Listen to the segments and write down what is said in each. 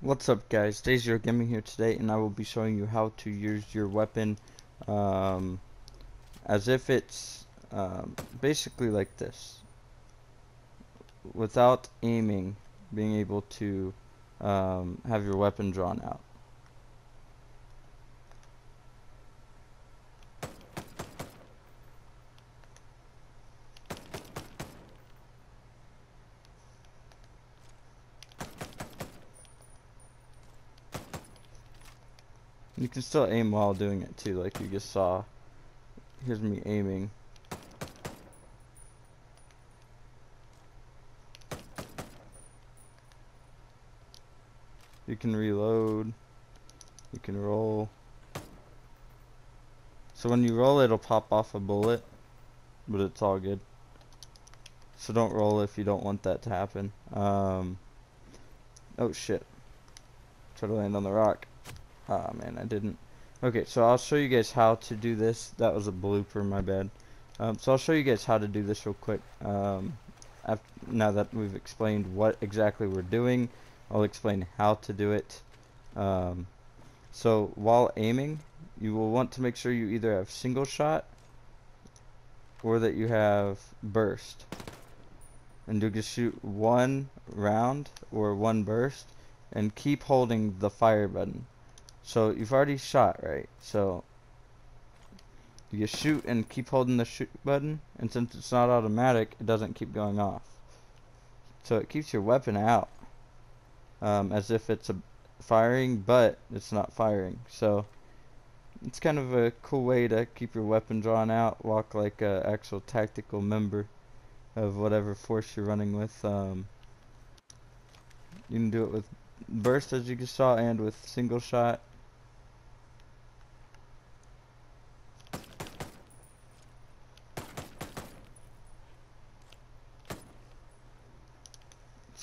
What's up guys, Day Zero Gaming here today and I will be showing you how to use your weapon um, as if it's um, basically like this without aiming being able to um, have your weapon drawn out. You can still aim while doing it too, like you just saw. Here's me aiming. You can reload. You can roll. So when you roll, it'll pop off a bullet, but it's all good. So don't roll if you don't want that to happen. Um, oh shit. Try to land on the rock. Oh, man, I didn't. Okay, so I'll show you guys how to do this. That was a blooper, my bad. Um, so I'll show you guys how to do this real quick. Um, after, now that we've explained what exactly we're doing, I'll explain how to do it. Um, so while aiming, you will want to make sure you either have single shot or that you have burst. And you can shoot one round or one burst and keep holding the fire button. So you've already shot, right? So you shoot and keep holding the shoot button, and since it's not automatic, it doesn't keep going off. So it keeps your weapon out, um, as if it's a firing, but it's not firing. So it's kind of a cool way to keep your weapon drawn out, walk like an actual tactical member of whatever force you're running with. Um, you can do it with burst, as you just saw, and with single shot.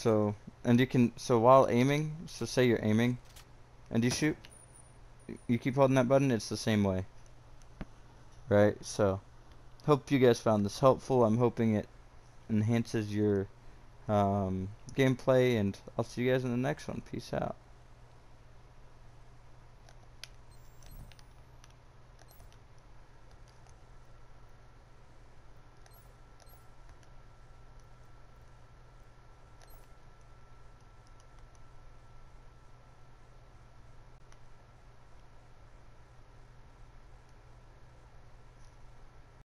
So, and you can, so while aiming, so say you're aiming, and you shoot, you keep holding that button, it's the same way. Right, so, hope you guys found this helpful. I'm hoping it enhances your um, gameplay, and I'll see you guys in the next one. Peace out.